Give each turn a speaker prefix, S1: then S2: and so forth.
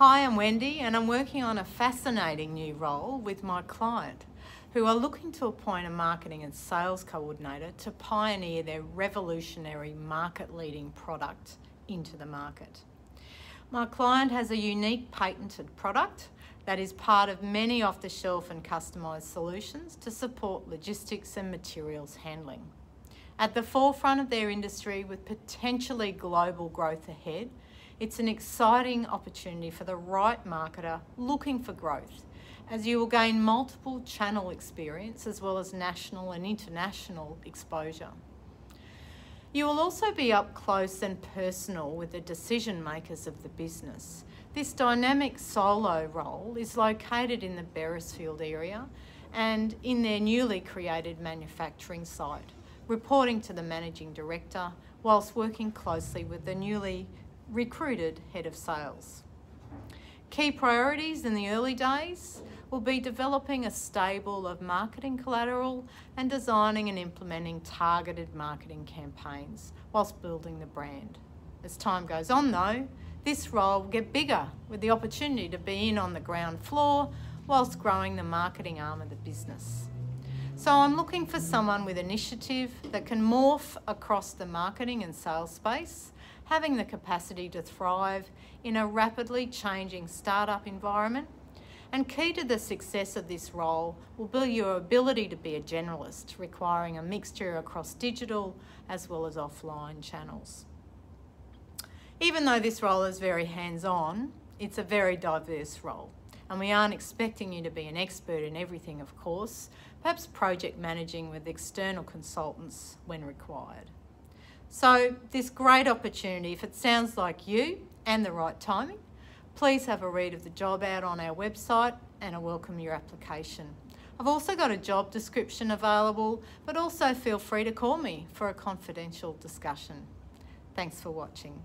S1: Hi, I'm Wendy and I'm working on a fascinating new role with my client who are looking to appoint a marketing and sales coordinator to pioneer their revolutionary market leading product into the market. My client has a unique patented product that is part of many off the shelf and customised solutions to support logistics and materials handling. At the forefront of their industry with potentially global growth ahead, it's an exciting opportunity for the right marketer looking for growth as you will gain multiple channel experience as well as national and international exposure. You will also be up close and personal with the decision makers of the business. This dynamic solo role is located in the Beresfield area and in their newly created manufacturing site, reporting to the Managing Director whilst working closely with the newly recruited Head of Sales. Key priorities in the early days will be developing a stable of marketing collateral and designing and implementing targeted marketing campaigns whilst building the brand. As time goes on though, this role will get bigger with the opportunity to be in on the ground floor whilst growing the marketing arm of the business. So I'm looking for someone with initiative that can morph across the marketing and sales space, having the capacity to thrive in a rapidly changing startup environment and key to the success of this role will be your ability to be a generalist, requiring a mixture across digital as well as offline channels. Even though this role is very hands-on, it's a very diverse role. And we aren't expecting you to be an expert in everything, of course, perhaps project managing with external consultants when required. So this great opportunity, if it sounds like you and the right timing, Please have a read of the job ad on our website and I welcome your application. I've also got a job description available, but also feel free to call me for a confidential discussion. Thanks for watching.